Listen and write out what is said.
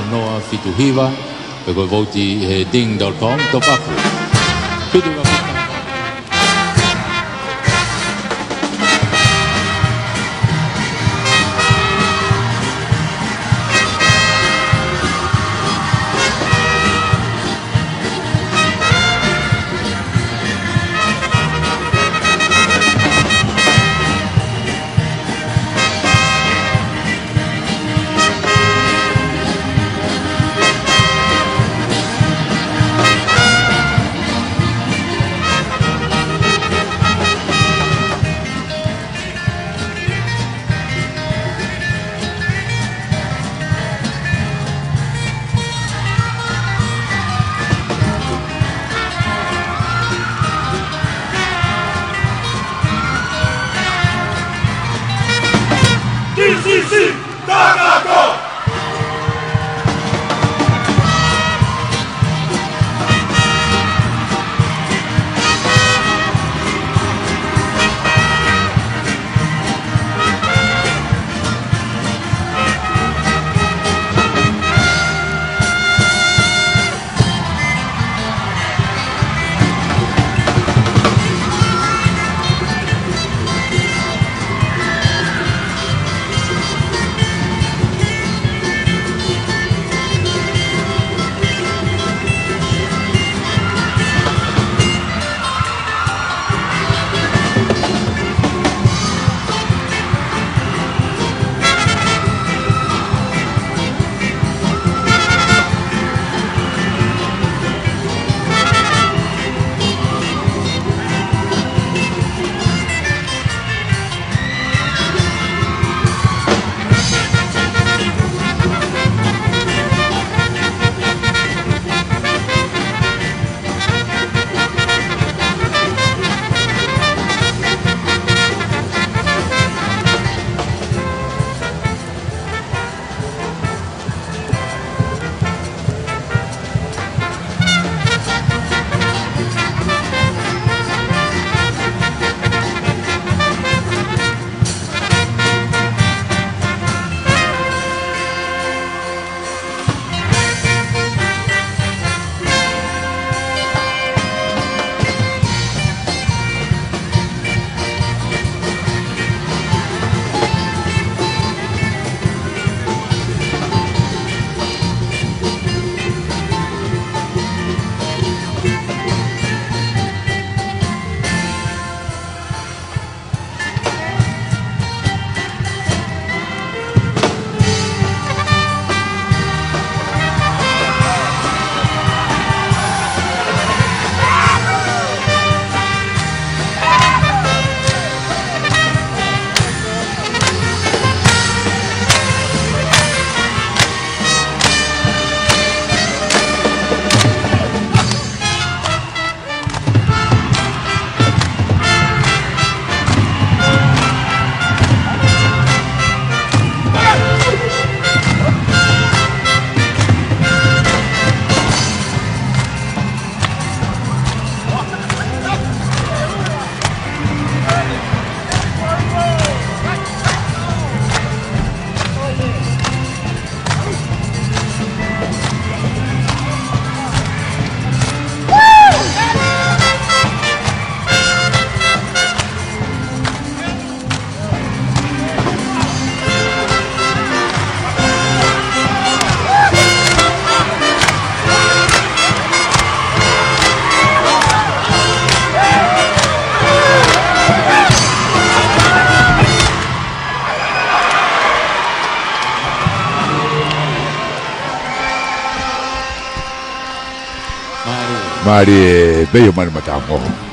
hanoa fituhiva pe koe vouti he ding.com to paku. Fitu ka DC! Mari Maria, beyo mani matango.